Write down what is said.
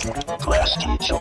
Class teacher.